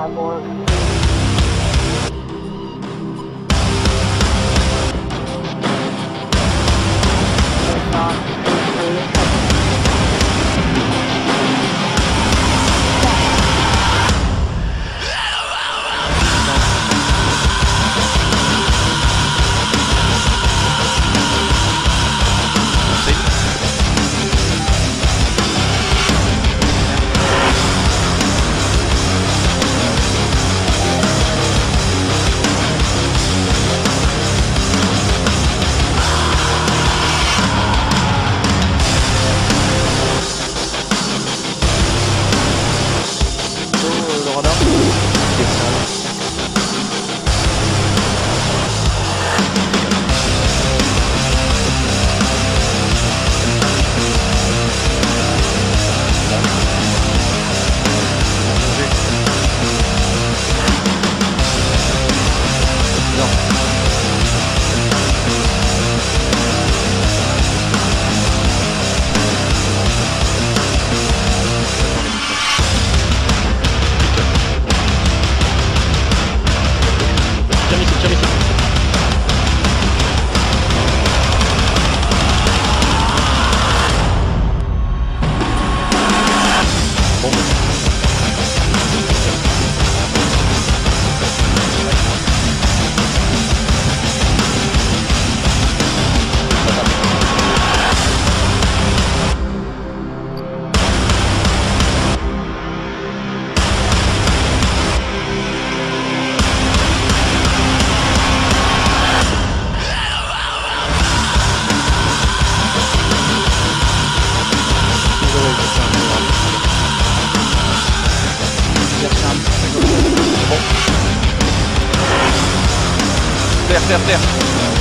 cyborg. Vietnam. Rätt, rätt.